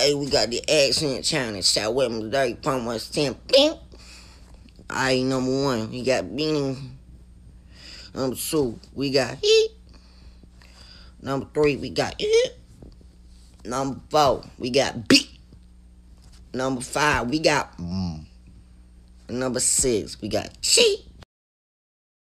Hey, we got the accent challenge. Shout with me today from us I Alright, number one, we got Beanie. Number two, we got Heat. Number three, we got It. Number four, we got B. Number five, we got mm. Number six, we got Cheat.